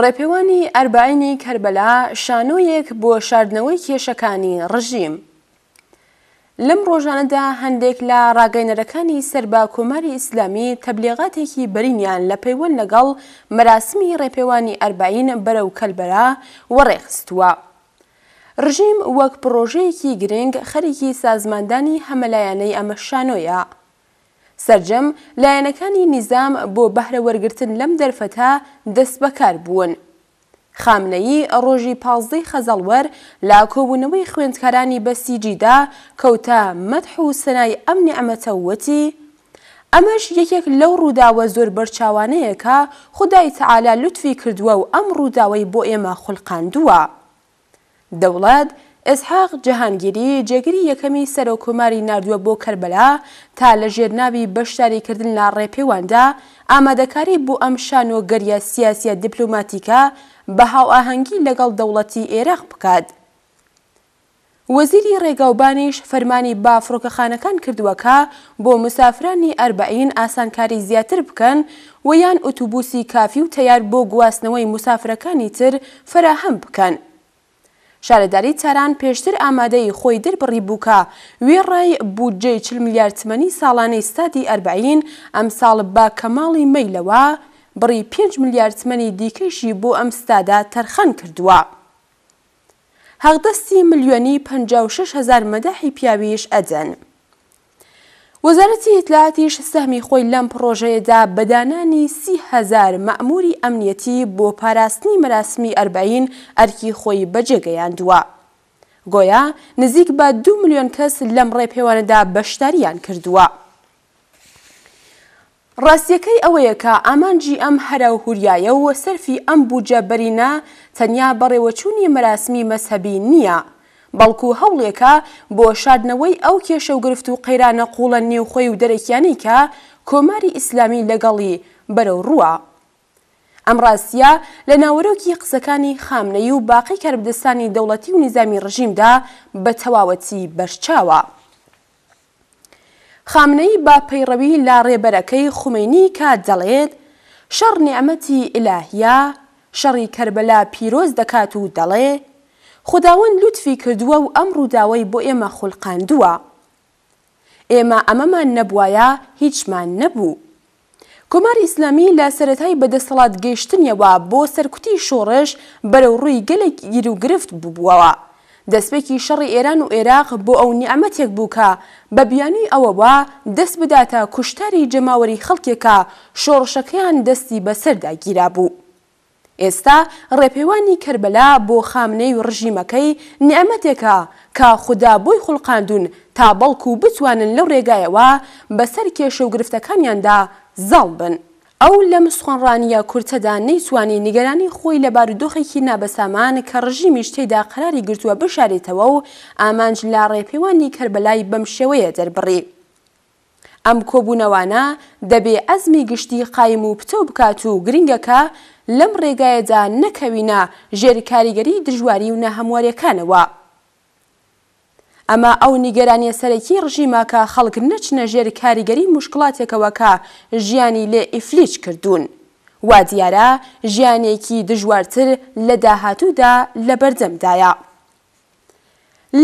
ڕێپێوانی ئەربەعینی کەربەلا شانۆیەک بۆ شاردنەوەی کێشەکانی ڕژیم. لەم ڕۆژانەدا هەندێک لە ڕاگەینەرەکانی سەر بە کۆماری ئیسلامی تەبلیغاتێکی بەرینیان لە پەیوەند لەگەڵ مەراسمی ڕێپێوانی ئەربەعین بەرەو کەلبەلا وەڕێخستووە. ڕژیم وەک پڕۆژەیەکی گرنگ خەریکی سازماندانی هەمەلایەنەی ئەم شانۆیە سەرجەم لایەنەکانی نیزام بۆ بەهرە وەرگرتن لەم دەرفەتە دەستبەکار بوون. خامنەیی ڕۆژی پازدەی خەزەڵوەر لە کۆبوونەوەی خوێندکارانی بەسیجیدا کەوتە مەدح و سەنای ئەم نیعمەتە و وتی، ئەمەش یەکێک لەو ڕووداوە زۆر بەرچاوانەیە کە خودای تەعالا لوتفی کردووە و ئەم ڕووداوەی بۆ ئێمە خولقاندووە. دەوڵەت ئیسحاق جەهانگیری جێگری یەکەمی سەرۆک کۆماری ناردووە بۆ کەربەلا تا لە ژێر ناوی بەشداری کردن لە ڕێپێواندا ئامادەکاری بۆ ئەم شانۆ گەریە سیاسیە دپلۆماتیکە بە هاوئاهەنگی لەگەڵ دەوڵەتی ئێراق بکات. وەزیری ڕێگاوبانیش فەرمانی بە فڕۆکەخانەکان کردووە کە بۆ مسافرانی ئەربەعین ئاسانکاری زیاتر بکەن و یان ئوتوبوسی کافی و تەیار بۆ گواستنەوەی مسافرەکانی تر فەراهەم بکەن. شارەداری تاران پێشتر ئامادەیی خۆی دربڕیبوو کە وێڕای بودجەی چل ملیار تمەنی ساڵانەی ستادی ئەربەعین، ئەمساڵ بە کەماڵی مەیلەوە بڕی پێنج ملیار تمەنی دیکەیشی بۆ ئەم ستادە تەرخان کردووە. هاغدەستی ملیۆنی پەنجا و شەش هەزار مەداحی پیاویش ئەدەن. وەزارەتی ئیتلاعاتیش سەهمی خۆی لەم پڕۆژەیەدا بە دانانی سی هەزار مەئمووری ئەمنیەتی بۆ پاراستنی مەراسمی ئەربەعین ئەرکی خۆی بەجێ گەیاندووە. گۆیا نزیک بە دوو ملیۆن کەس لەم ڕێپێوانەدا بەشدارییان کردووە. ڕاستییەکەی ئەوەیە کە ئامانجی ئەم هەراوهوریایە و سەرفی ئەم بووجە بەرینە تەنیا بەڕێوەچوونی مەراسمی مەزهەبی نییە، بەڵکو هەوڵێکە بۆ شاردنەوەی ئەو کێشە و گرفت و قەیرانە قووڵە نێوخۆی و دەرەکییانەی کە کۆماری ئیسلامی لەگەڵی بەرەوڕووە. ئەم ڕاستییە لە ناوەرۆکی قسەکانی خامنەیی و باقی کاربدەستانی دەوڵەتی و نیزامی ڕژیمدا بە تەواوەتی بەرچاوە. خامنەیی بە پەیڕەوی لە ڕێبەرەکەی خومەینی کە دەڵێت، شەڕ نیعمەتی ئیلاهیە، شەڕی کەربەلا پیرۆز دەکات و دەڵێ، خوداوەند لوتفی کردووە و ئەم ڕووداوەی بۆ ئێمە خولقاندووە. ئێمە ئەمەمان نەبوایە هیچمان نەبوو. کۆماری ئیسلامی لە سەرەتای بە دەسەڵات گەیشتنیەوە بۆ سەرکوتی شۆڕش بەرەو ڕووی گەلێک گیرو گرفت بووبووەوە. دەستپێکی شەڕی ئێران و ئێراق بۆ ئەو نیعمەتێک بوو کە بە بیانووی ئەوەوە دەست بداتە کوشتاری جەماوەری خەڵکێک کە شۆڕشەکەیان دەستی بە سەردا گیرابوو. ئێستا ڕێپێوانی کەربەلا بۆ خامنەی و ڕژیمەکەی نیعمەتێکە کە خودا بۆی خوڵقاندون تا بەڵکو بتوانن لەو ڕێگایەوە بەسەر کێشە و گرفتەکانیاندا زاڵ بن. ئەو لەم سخنڕانیە کورتەدا نەیتوانی نیگەرانی خۆی لە بارودۆخێکی نابەسامان کە ڕژیمیش تێیدا قەراری گرتوە بشارێتەوە و ئامانج لە ڕێپێوانی کەربەلای بەم شێوەیە دەربڕی. ئەم کۆبوونەوانە دەبێ عەزمی گشتی قایم و پتەو بکات و گرنگەکە لەم ڕێگایەدا نەکەوینە ژێر کاریگەری دژواری و ناهەموارەکانەوە. ئەمە ئەو نیگەرانیە سەرەکی ڕژیمە کە خەڵک نەچنە ژێر کاریگەری موشکڵاتێکەوە کە ژیانی لێ ئیفلیج کردوون. وا دیارە ژیانێکی دژوارتر لە داهاتوودا لە بەردەمدایە.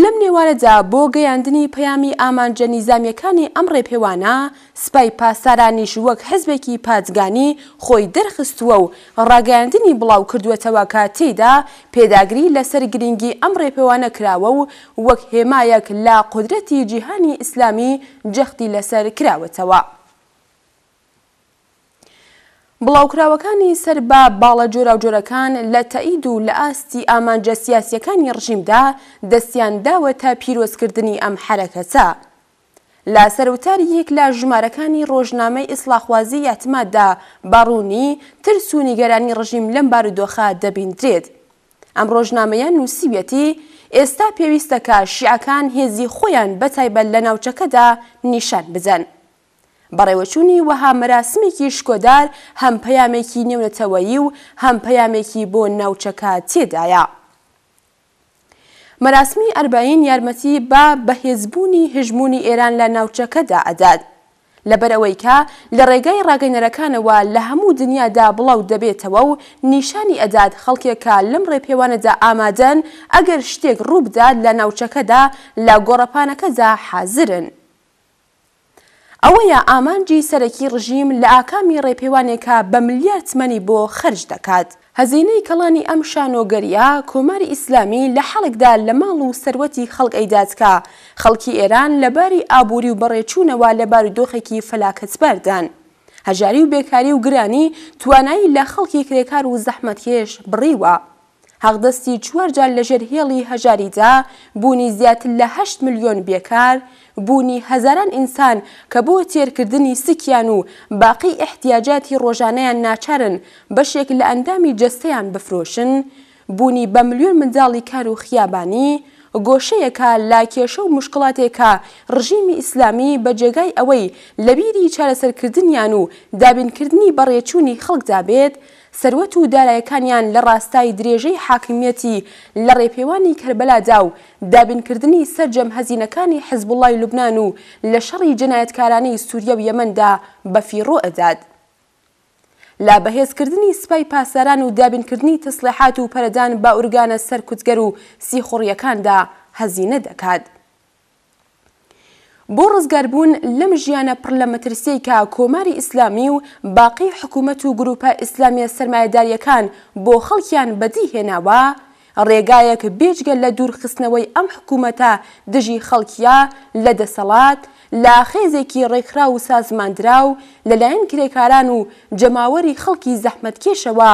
لەم نێوارەدا بۆ گەیاندنی پەیامی ئامانجە نیزامیەکانی ئەم ڕێپێوانە، سپای پاسدارانیش وەک حزبێکی پادگانی خۆی دەرخستووە و ڕاگەیاندنی بڵاوکردووەتەوە کە تێیدا پێداگری لەسەر گرینگی ئەم ڕێپێوانە کراوە و وەک هێمایەک لە قودرەتی جیهانی ئیسلامی جەختی لەسەر کراوەتەوە. بڵاوکراوەکانی سەر بە باڵە جۆراوجۆرەکان لە تەئید و لە ئاستی ئامانجە سیاسییەکانی ڕژیمدا دەستیان داوەتە پیرۆزکردنی ئەم حەرەکەتە. لە سەروتاری یەک لە ژمارەکانی ڕۆژنامەی ئیسڵاحوازی ئیعتماددا بە ڕوونی ترس و نیگەرانی ڕژیم لەم بارودۆخە دەبیندرێت. ئەم ڕۆژنامەیە نووسیویەتی، ئێستا پێویستە کە شیعەکان هێزی خۆیان بەتایبەت لە ناوچەکەدا نیشان بدەن. بەڕێوەچوونی وەها مەراسمێکی شکۆدار هەم پەیامێکی نێونەتەوەیی و هەم پەیامێکی بۆ ناوچەکە تێدایە. مەراسمی ئەربەعین یارمەتی بە بەهێزبوونی هژموونی ئێران لە ناوچەکەدا ئەدات، لەبەرئەوەی کە لە ڕێگای ڕاگەیەنەرەکانەوە لە هەموو دنیادا بڵاو دەبێتەوە و نیشانی ئەدات خەڵکێک کە لەم ڕێپێوانەدا ئامادەن ئەگەر شتێک ڕووبدات لە ناوچەکەدا لە گۆڕەپانەکەدا حازرن. ئەوەیە ئامانجی سەرەکی ڕژیم لە ئاکامی ڕێپێوانێکە بە ملیار تمەنی بۆ خەرج دەکات. هەزینەی کەڵانی ئەم شانۆگەریە کۆماری ئیسلامی لە حاڵێکدا لە ماڵ و سەروەتی خەڵک ئەیدات کە خەڵکی ئێران لە باری ئابووری و بەڕێچوونەوە لە بارودۆخێکی فەلاکەتباردان. هەژاری و بێکاری و گرانی توانایی لە خەڵکی کرێکار و زەحمەتکێش بڕیوە. حەقدەستی چوار جار لە ژێر هێڵی هەژاریدا، بوونی زیاتر لە هەشت ملیۆن بێکار، بوونی هەزاران ئینسان کە بۆ تێرکردنی سکیان و باقی ئیحتیاجاتی ڕۆژانەیان ناچارن بەشێک لە ئەندامی جەستەیان بفرۆشن، بوونی بە ملیۆن منداڵی کار و خیابانی، گۆشەیەکە لە کێشە و مشکڵاتێک کە ڕژیمی ئیسلامی بە جێگای ئەوەی لە بیری چارەسەرکردنیان و دابینکردنی بەڕێچوونی خەڵکدا بێت، سەروەت و دارایەکانیان لە ڕاستای درێژەی حاکمییەتی لە ڕێپێوانی کەربەلادا و دابینکردنی سەرجەم هەزینەکانی حزبوڵڵای لوبنان و لە شەڕی جەنایەتکارانەی سووریە و یەمەندا بە فیڕۆ ئەدات. لە بەهێزکردنی سپای پاسداران و دابینکردنی تەسڵیحات و پەرەدان بە ئورگانە سەرکوتگەر و سیخوڕییەکاندا هەزینە دەکات. بۆ ڕزگاربوون لەم ژیانە پڕ لە مەترسیەی کە کۆماری ئیسلامی و باقی حکومەت و گروپە ئیسلامیە سەرمایەداریەکان بۆ خەڵکیان بەدی هێناوە، ڕێگایەک بێجگە لە دوور خستنەوەی ئەم حکومەتە دژی خەڵکیە لە دەسەڵات، لە خێزێکی ڕێکخراو و سازماندراو لەلایەن کرێکاران و جەماوەری خەڵکی زەحمەتکێشەوە